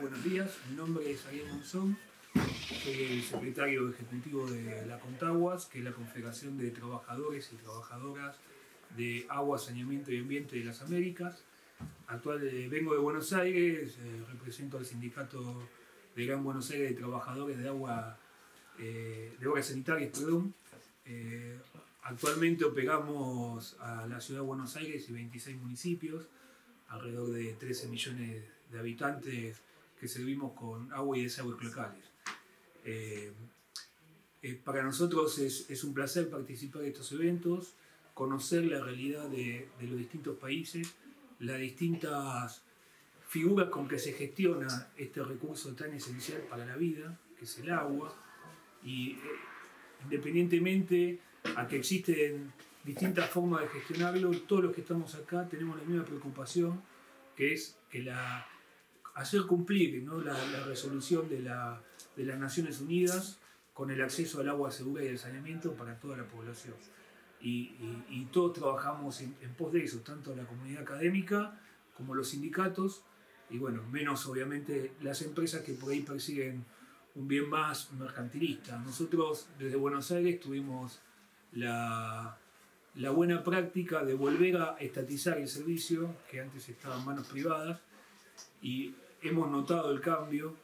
buenos días. Mi nombre es Ariel Monzón, soy el secretario ejecutivo de la Contaguas, que es la Confederación de Trabajadores y Trabajadoras de Agua, Saneamiento y Ambiente de las Américas. Actual, eh, vengo de Buenos Aires, eh, represento al sindicato de Gran Buenos Aires de Trabajadores de Agua, eh, de Obras Sanitarias, perdón. actualmente operamos a la ciudad de Buenos Aires y 26 municipios alrededor de 13 millones de habitantes que servimos con agua y desagües locales. Eh, eh, para nosotros es, un placer participar de estos eventos, conocer la realidad de, los distintos países, las distintas figuras con que se gestiona este recurso tan esencial para la vida, que es el agua, y eh, independientemente a que existen distintas formas de gestionarlo, todos los que estamos acá tenemos la misma preocupación, que es que la, hacer cumplir la, resolución de, la, de, las Naciones Unidas con el acceso al agua segura y el saneamiento para toda la población. Y, todos trabajamos en, pos de eso, tanto la comunidad académica como los sindicatos, y bueno, menos obviamente las empresas que por ahí persiguen un bien más mercantilista. Nosotros desde Buenos Aires tuvimos la, la buena práctica de volver a estatizar el servicio, que antes estaba en manos privadas, y hemos notado el cambio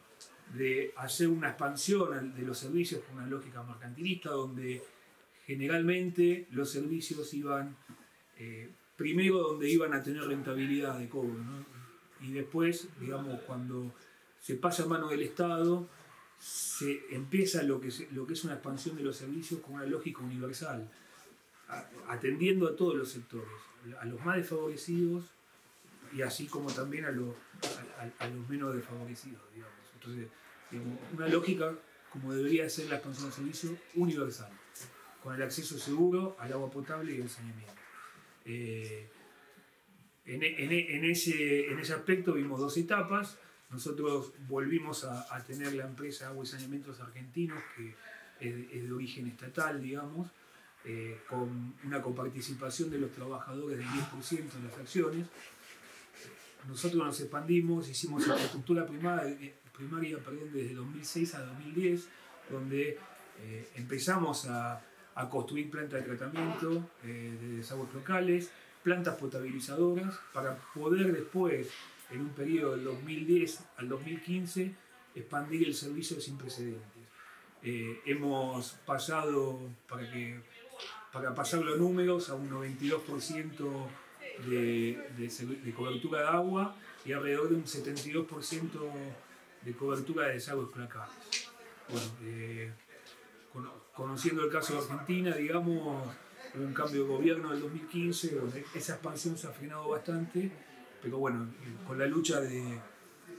de hacer una expansión de los servicios con una lógica mercantilista, donde generalmente los servicios iban, eh, primero donde iban a tener rentabilidad de cobro, y después, digamos, cuando se pasa a mano del Estado, se empieza lo que, lo que es una expansión de los servicios con una lógica universal atendiendo a todos los sectores, a los más desfavorecidos y así como también a, los, menos desfavorecidos, digamos. Entonces, una lógica como debería ser la expansión de servicio universal, con el acceso seguro al agua potable y al saneamiento. Eh, en, ese, en ese aspecto vimos dos etapas. Nosotros volvimos a, tener la empresa Agua y Saneamientos Argentinos, que es, es de origen estatal, digamos, eh, con una coparticipación de los trabajadores del 10% en las acciones. Nosotros nos expandimos, hicimos infraestructura primaria, eh, primaria perdón, desde 2006 a 2010, donde eh, empezamos a, construir plantas de tratamiento de desagües locales, plantas potabilizadoras, para poder después, en un periodo del 2010 al 2015, expandir el servicio sin precedentes. hemos pasado, para que para pasar los números a un 92% de, de, cobertura de agua y alrededor de un 72% de cobertura de desagües cloacales. Bueno, eh, conociendo el caso de Argentina, digamos, un cambio de gobierno en el 2015, donde esa expansión se ha frenado bastante, pero bueno, con la lucha de,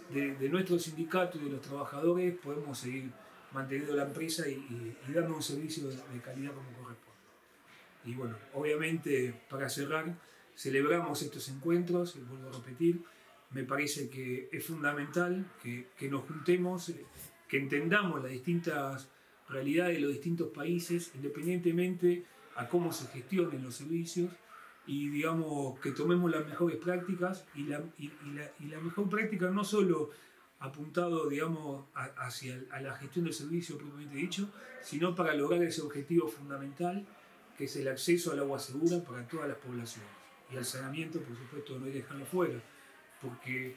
de, nuestro sindicato y de los trabajadores podemos seguir manteniendo la empresa y, y dando un servicio de calidad como corresponde. Y bueno, obviamente para cerrar, celebramos estos encuentros, y vuelvo a repetir, me parece que es fundamental que, nos juntemos, que entendamos las distintas realidades de los distintos países, independientemente a cómo se gestionen los servicios, y digamos que tomemos las mejores prácticas y la, y, la, y la mejor práctica no solo apuntado digamos hacia la gestión del servicio propiamente dicho, sino para lograr ese objetivo fundamental que es el acceso al agua segura para todas las poblaciones. Y al saneamiento, por supuesto, no hay dejarlo fuera, porque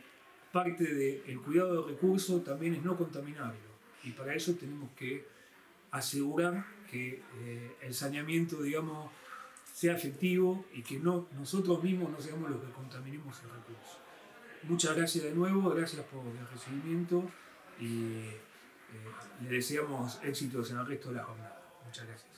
parte del cuidado del recurso también es no contaminarlo. Y para eso tenemos que asegurar que eh, el saneamiento, digamos, sea efectivo y que no, nosotros mismos no seamos los que contaminemos el recurso. Muchas gracias de nuevo, gracias por el recibimiento y eh, le deseamos éxitos en el resto de la jornada. Muchas gracias.